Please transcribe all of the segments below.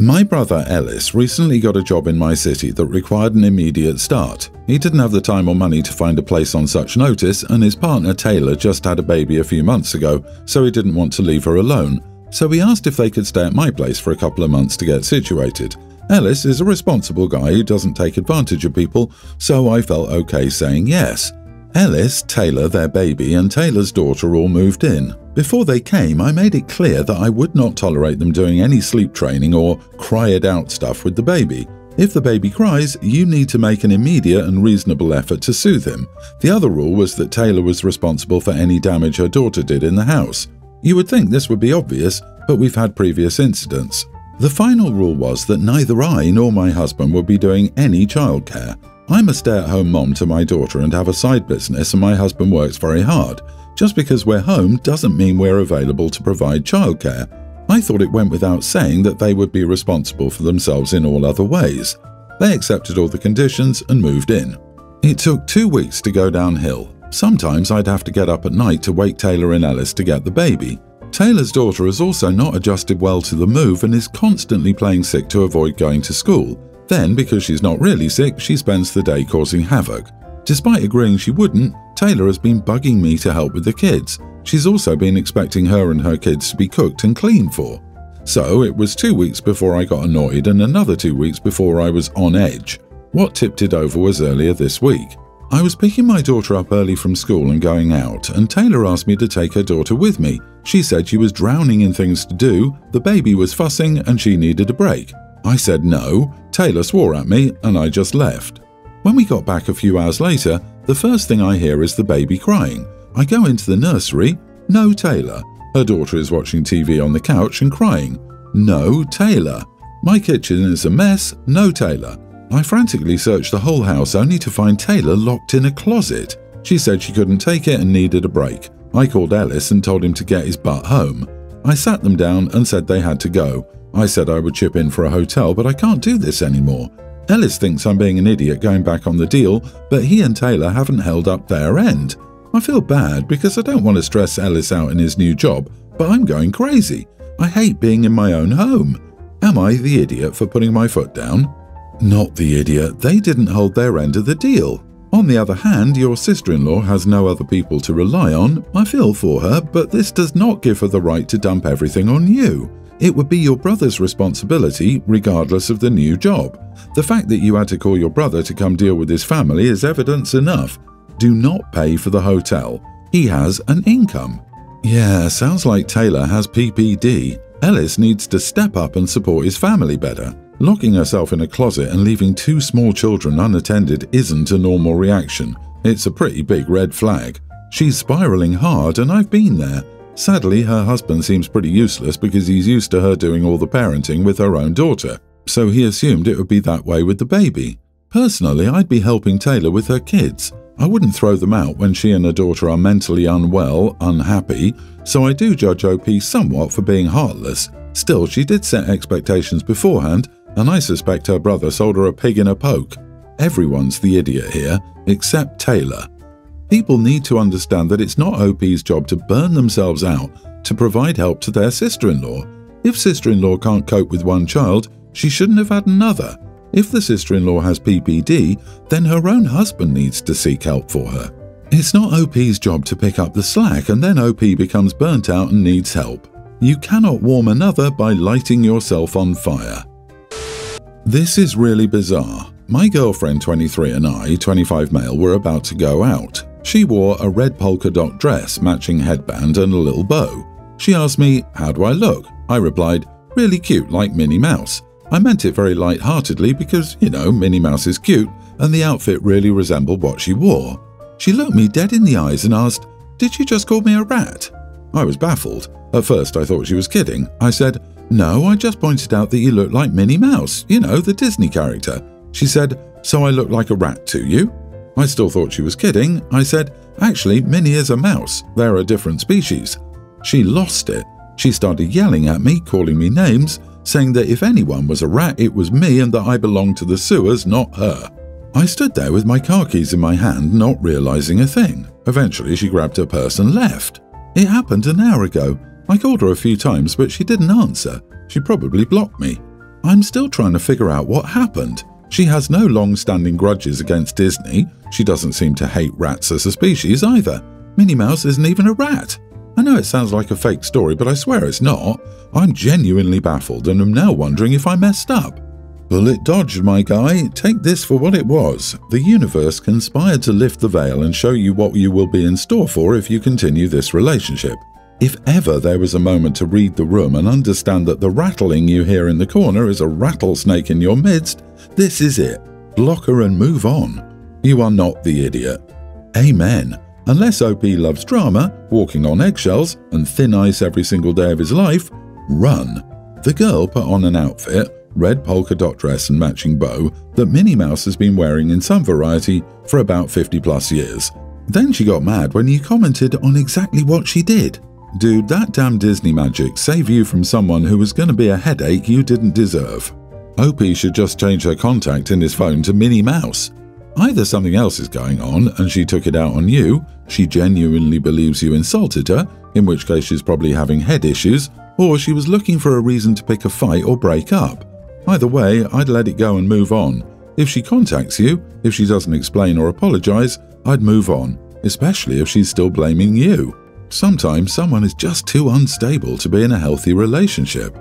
My brother Ellis recently got a job in my city that required an immediate start. He didn't have the time or money to find a place on such notice, and his partner Taylor just had a baby a few months ago, so he didn't want to leave her alone. So he asked if they could stay at my place for a couple of months to get situated. Ellis is a responsible guy who doesn't take advantage of people, so I felt okay saying yes. Ellis, Taylor, their baby, and Taylor's daughter all moved in. Before they came, I made it clear that I would not tolerate them doing any sleep training or cry it out stuff with the baby. If the baby cries, you need to make an immediate and reasonable effort to soothe him. The other rule was that Taylor was responsible for any damage her daughter did in the house. You would think this would be obvious, but we've had previous incidents. The final rule was that neither I nor my husband would be doing any childcare. I'm a stay at home mom to my daughter and have a side business, and my husband works very hard. Just because we're home doesn't mean we're available to provide childcare. I thought it went without saying that they would be responsible for themselves in all other ways. They accepted all the conditions and moved in. It took two weeks to go downhill. Sometimes I'd have to get up at night to wake Taylor and Ellis to get the baby. Taylor's daughter has also not adjusted well to the move and is constantly playing sick to avoid going to school. Then, because she's not really sick, she spends the day causing havoc. Despite agreeing she wouldn't, Taylor has been bugging me to help with the kids. She's also been expecting her and her kids to be cooked and cleaned for. So it was two weeks before I got annoyed and another two weeks before I was on edge. What tipped it over was earlier this week. I was picking my daughter up early from school and going out, and Taylor asked me to take her daughter with me. She said she was drowning in things to do, the baby was fussing, and she needed a break. I said no, Taylor swore at me, and I just left. When we got back a few hours later, the first thing I hear is the baby crying. I go into the nursery, no Taylor. Her daughter is watching TV on the couch and crying, no Taylor. My kitchen is a mess, no Taylor. I frantically searched the whole house only to find Taylor locked in a closet. She said she couldn't take it and needed a break. I called Ellis and told him to get his butt home. I sat them down and said they had to go. I said I would chip in for a hotel, but I can't do this anymore. Ellis thinks I'm being an idiot going back on the deal, but he and Taylor haven't held up their end. I feel bad because I don't want to stress Ellis out in his new job, but I'm going crazy. I hate being in my own home. Am I the idiot for putting my foot down? Not the idiot, they didn't hold their end of the deal. On the other hand, your sister in law has no other people to rely on. I feel for her, but this does not give her the right to dump everything on you. It would be your brother's responsibility, regardless of the new job. The fact that you had to call your brother to come deal with his family is evidence enough. Do not pay for the hotel. He has an income. Yeah, sounds like Taylor has PPD. Ellis needs to step up and support his family better. Locking herself in a closet and leaving two small children unattended isn't a normal reaction. It's a pretty big red flag. She's spiraling hard, and I've been there. Sadly, her husband seems pretty useless because he's used to her doing all the parenting with her own daughter, so he assumed it would be that way with the baby. Personally, I'd be helping Taylor with her kids. I wouldn't throw them out when she and her daughter are mentally unwell, unhappy, so I do judge OP somewhat for being heartless. Still, she did set expectations beforehand, and I suspect her brother sold her a pig in a poke. Everyone's the idiot here, except Taylor. People need to understand that it's not OP's job to burn themselves out to provide help to their sister in law. If sister in law can't cope with one child, she shouldn't have had another. If the sister in law has PPD, then her own husband needs to seek help for her. It's not OP's job to pick up the slack and then OP becomes burnt out and needs help. You cannot warm another by lighting yourself on fire. This is really bizarre. My girlfriend 23 and I, 25 male, were about to go out. She wore a red polka dot dress, matching headband, and a little bow. She asked me, How do I look? I replied, Really cute, like Minnie Mouse. I meant it very light-heartedly because, you know, Minnie Mouse is cute, and the outfit really resembled what she wore. She looked me dead in the eyes and asked, Did you just call me a rat? I was baffled. At first, I thought she was kidding. I said, No, I just pointed out that you look like Minnie Mouse, you know, the Disney character. She said, So I look like a rat to you? I still thought she was kidding. I said, Actually, Minnie is a mouse. They're a different species. She lost it. She started yelling at me, calling me names, saying that if anyone was a rat, it was me and that I belonged to the sewers, not her. I stood there with my car keys in my hand, not realizing a thing. Eventually, she grabbed her purse and left. It happened an hour ago. I called her a few times, but she didn't answer. She probably blocked me. I'm still trying to figure out what happened. She has no long standing grudges against Disney. She doesn't seem to hate rats as a species either. Minnie Mouse isn't even a rat. I know it sounds like a fake story, but I swear it's not. I'm genuinely baffled and am now wondering if I messed up. Bullet dodged, my guy. Take this for what it was. The universe conspired to lift the veil and show you what you will be in store for if you continue this relationship. If ever there was a moment to read the room and understand that the rattling you hear in the corner is a rattlesnake in your midst, this is it. Block her and move on. You are not the idiot. Amen. Unless OP loves drama, walking on eggshells, and thin ice every single day of his life, run. The girl put on an outfit, red polka dot dress and matching bow that Minnie Mouse has been wearing in some variety for about 50 plus years. Then she got mad when you commented on exactly what she did. Dude, that damn Disney magic saved you from someone who was going to be a headache you didn't deserve. OP should just change her contact in his phone to Minnie Mouse. Either something else is going on and she took it out on you, she genuinely believes you insulted her, in which case she's probably having head issues, or she was looking for a reason to pick a fight or break up. Either way, I'd let it go and move on. If she contacts you, if she doesn't explain or apologize, I'd move on, especially if she's still blaming you. Sometimes someone is just too unstable to be in a healthy relationship.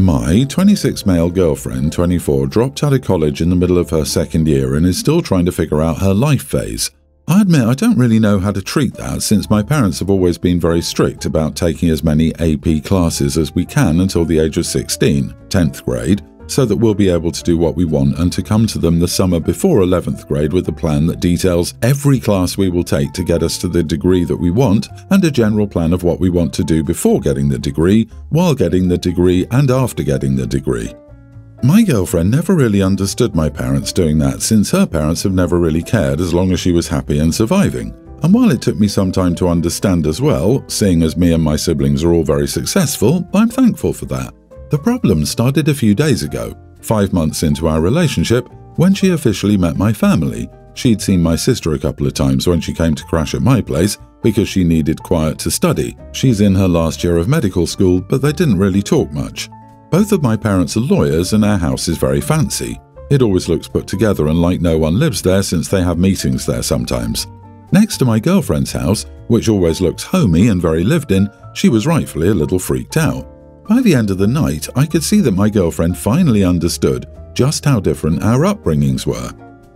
My 26 male girlfriend, 24, dropped out of college in the middle of her second year and is still trying to figure out her life phase. I admit I don't really know how to treat that since my parents have always been very strict about taking as many AP classes as we can until the age of 16, 10th grade, so that we'll be able to do what we want and to come to them the summer before 11th grade with a plan that details every class we will take to get us to the degree that we want and a general plan of what we want to do before getting the degree, while getting the degree, and after getting the degree. My girlfriend never really understood my parents doing that since her parents have never really cared as long as she was happy and surviving. And while it took me some time to understand as well, seeing as me and my siblings are all very successful, I'm thankful for that. The problem started a few days ago, five months into our relationship, when she officially met my family. She'd seen my sister a couple of times when she came to crash at my place because she needed quiet to study. She's in her last year of medical school, but they didn't really talk much. Both of my parents are lawyers and our house is very fancy. It always looks put together and like no one lives there since they have meetings there sometimes. Next to my girlfriend's house, which always looks homey and very lived in, she was rightfully a little freaked out. By the end of the night, I could see that my girlfriend finally understood just how different our upbringings were.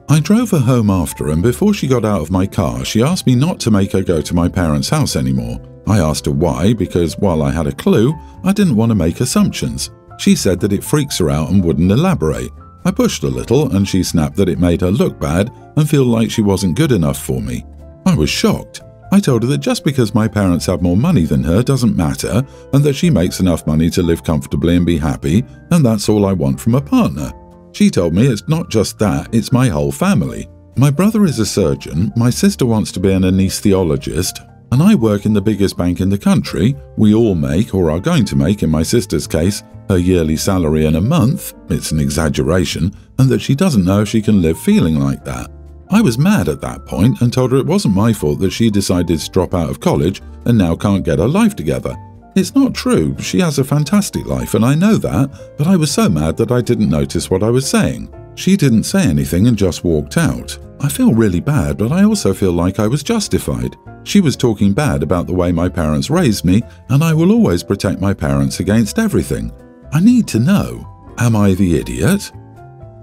I drove her home after, and before she got out of my car, she asked me not to make her go to my parents' house anymore. I asked her why, because while I had a clue, I didn't want to make assumptions. She said that it freaks her out and wouldn't elaborate. I pushed a little and she snapped that it made her look bad and feel like she wasn't good enough for me. I was shocked. I told her that just because my parents have more money than her doesn't matter and that she makes enough money to live comfortably and be happy, and that's all I want from a partner. She told me it's not just that, it's my whole family. My brother is a surgeon, my sister wants to be an anesthesiologist, and I work in the biggest bank in the country. We all make, or are going to make in my sister's case, her yearly salary in a month, it's an exaggeration, and that she doesn't know if she can live feeling like that. I was mad at that point and told her it wasn't my fault that she decided to drop out of college and now can't get her life together. It's not true, she has a fantastic life and I know that, but I was so mad that I didn't notice what I was saying. She didn't say anything and just walked out. I feel really bad, but I also feel like I was justified. She was talking bad about the way my parents raised me, and I will always protect my parents against everything. I need to know Am I the idiot?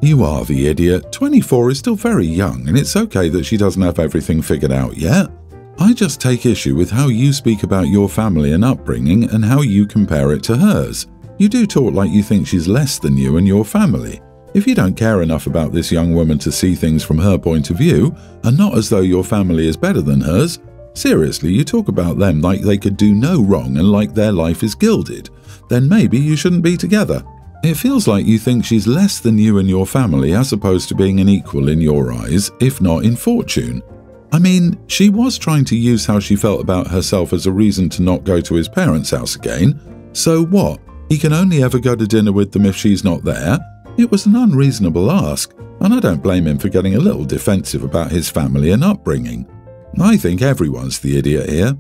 You are the idiot. 24 is still very young, and it's okay that she doesn't have everything figured out yet. I just take issue with how you speak about your family and upbringing and how you compare it to hers. You do talk like you think she's less than you and your family. If you don't care enough about this young woman to see things from her point of view, and not as though your family is better than hers, seriously, you talk about them like they could do no wrong and like their life is gilded, then maybe you shouldn't be together. It feels like you think she's less than you and your family as opposed to being an equal in your eyes, if not in fortune. I mean, she was trying to use how she felt about herself as a reason to not go to his parents' house again. So what? He can only ever go to dinner with them if she's not there? It was an unreasonable ask, and I don't blame him for getting a little defensive about his family and upbringing. I think everyone's the idiot here.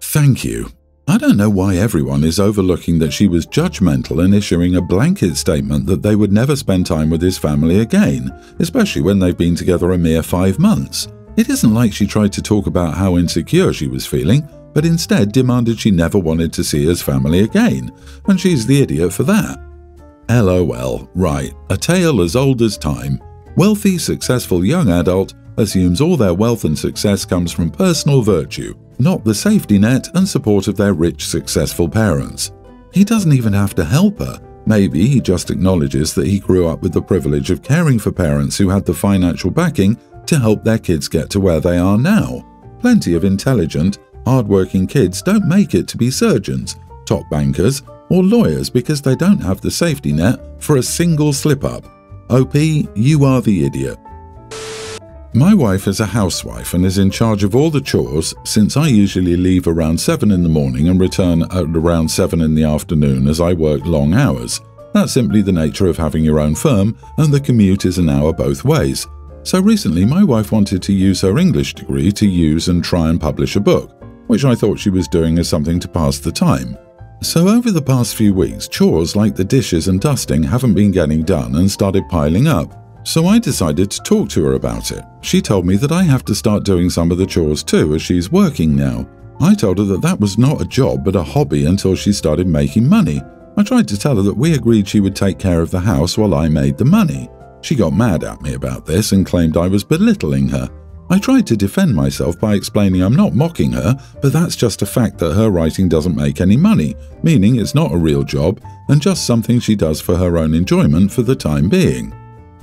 Thank you. I don't know why everyone is overlooking that she was judgmental and issuing a blanket statement that they would never spend time with his family again, especially when they've been together a mere five months. It isn't like she tried to talk about how insecure she was feeling, but instead demanded she never wanted to see his family again, and she's the idiot for that. LOL, right, a tale as old as time. Wealthy, successful young adult assumes all their wealth and success comes from personal virtue, not the safety net and support of their rich, successful parents. He doesn't even have to help her. Maybe he just acknowledges that he grew up with the privilege of caring for parents who had the financial backing to help their kids get to where they are now. Plenty of intelligent, hardworking kids don't make it to be surgeons, top bankers, or lawyers because they don't have the safety net for a single slip up. OP, you are the idiot. My wife is a housewife and is in charge of all the chores since I usually leave around 7 in the morning and return at around 7 in the afternoon as I work long hours. That's simply the nature of having your own firm, and the commute is an hour both ways. So recently, my wife wanted to use her English degree to use and try and publish a book, which I thought she was doing as something to pass the time. So over the past few weeks, chores like the dishes and dusting haven't been getting done and started piling up. So I decided to talk to her about it. She told me that I have to start doing some of the chores too as she's working now. I told her that that was not a job but a hobby until she started making money. I tried to tell her that we agreed she would take care of the house while I made the money. She got mad at me about this and claimed I was belittling her. I tried to defend myself by explaining I'm not mocking her, but that's just a fact that her writing doesn't make any money, meaning it's not a real job and just something she does for her own enjoyment for the time being.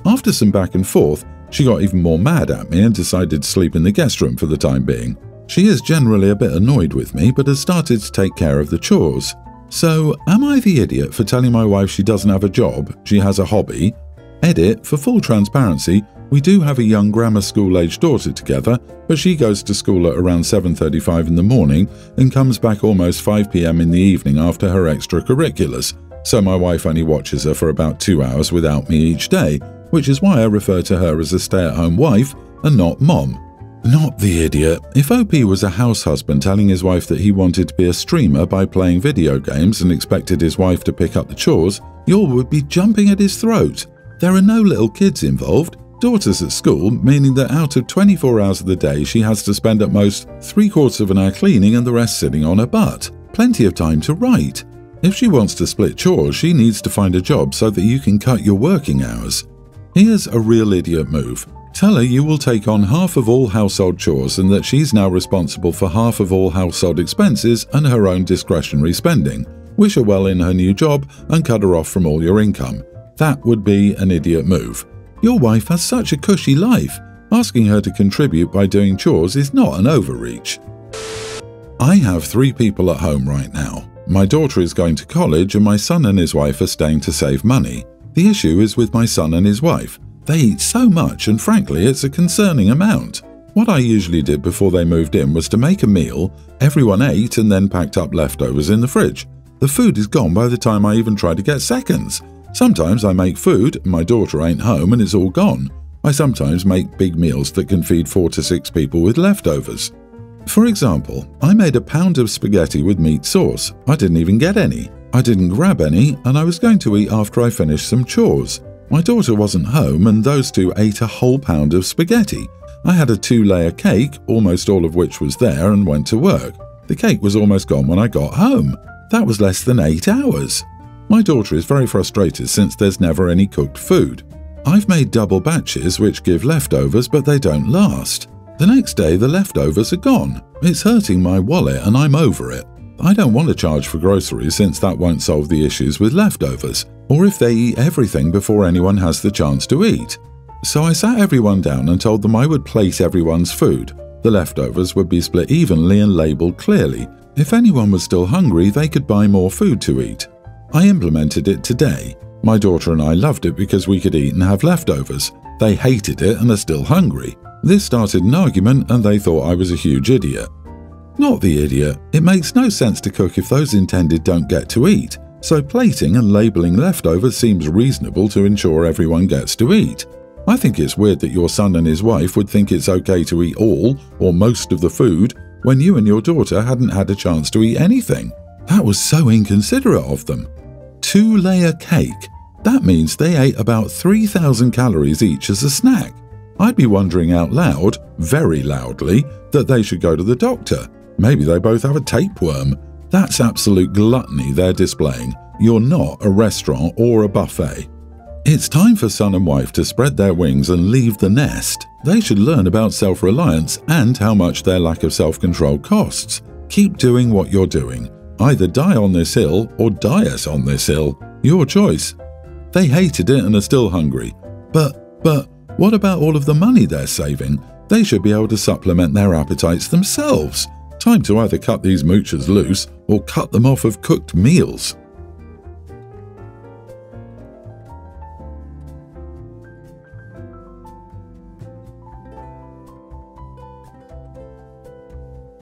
After some back and forth, she got even more mad at me and decided to sleep in the guest room for the time being. She is generally a bit annoyed with me, but has started to take care of the chores. So, am I the idiot for telling my wife she doesn't have a job, she has a hobby? Edit, for full transparency, we do have a young grammar school aged daughter together, but she goes to school at around 7.35 in the morning and comes back almost 5pm in the evening after her extracurriculars, so my wife only watches her for about two hours without me each day, which is why I refer to her as a stay at home wife and not mom. Not the idiot. If OP was a house husband telling his wife that he wanted to be a streamer by playing video games and expected his wife to pick up the chores, you would be jumping at his throat. There are no little kids involved. Daughters at school, meaning that out of 24 hours of the day, she has to spend at most three quarters of an hour cleaning and the rest sitting on her butt. Plenty of time to write. If she wants to split chores, she needs to find a job so that you can cut your working hours. Here's a real idiot move. Tell her you will take on half of all household chores and that she's now responsible for half of all household expenses and her own discretionary spending. Wish her well in her new job and cut her off from all your income. That would be an idiot move. Your wife has such a cushy life. Asking her to contribute by doing chores is not an overreach. I have three people at home right now. My daughter is going to college and my son and his wife are staying to save money. The issue is with my son and his wife. They eat so much, and frankly, it's a concerning amount. What I usually did before they moved in was to make a meal, everyone ate, and then packed up leftovers in the fridge. The food is gone by the time I even try to get seconds. Sometimes I make food, my daughter ain't home, and it's all gone. I sometimes make big meals that can feed four to six people with leftovers. For example, I made a pound of spaghetti with meat sauce. I didn't even get any. I didn't grab any, and I was going to eat after I finished some chores. My daughter wasn't home, and those two ate a whole pound of spaghetti. I had a two layer cake, almost all of which was there, and went to work. The cake was almost gone when I got home. That was less than eight hours. My daughter is very frustrated since there's never any cooked food. I've made double batches which give leftovers, but they don't last. The next day, the leftovers are gone. It's hurting my wallet, and I'm over it. I don't want to charge for groceries since that won't solve the issues with leftovers, or if they eat everything before anyone has the chance to eat. So I sat everyone down and told them I would plate everyone's food. The leftovers would be split evenly and labelled clearly. If anyone was still hungry, they could buy more food to eat. I implemented it today. My daughter and I loved it because we could eat and have leftovers. They hated it and are still hungry. This started an argument and they thought I was a huge idiot. Not the idiot. It makes no sense to cook if those intended don't get to eat, so plating and labelling leftovers seems reasonable to ensure everyone gets to eat. I think it's weird that your son and his wife would think it's okay to eat all or most of the food when you and your daughter hadn't had a chance to eat anything. That was so inconsiderate of them. Two layer cake. That means they ate about 3,000 calories each as a snack. I'd be wondering out loud, very loudly, that they should go to the doctor. Maybe they both have a tapeworm. That's absolute gluttony they're displaying. You're not a restaurant or a buffet. It's time for son and wife to spread their wings and leave the nest. They should learn about self reliance and how much their lack of self control costs. Keep doing what you're doing. Either die on this hill or diet on this hill. Your choice. They hated it and are still hungry. But, but, what about all of the money they're saving? They should be able to supplement their appetites themselves. Time to either cut these moochers loose or cut them off of cooked meals.